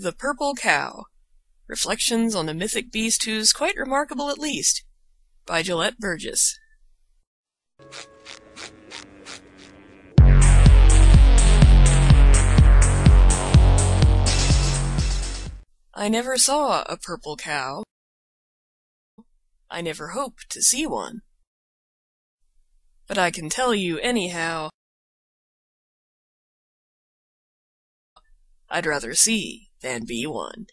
THE PURPLE COW. Reflections on a Mythic Beast Who's Quite Remarkable at Least. By Gelett Burgess. I never saw a Purple Cow. I never hope to see one. But I can tell you anyhow. I'd rather see than be one.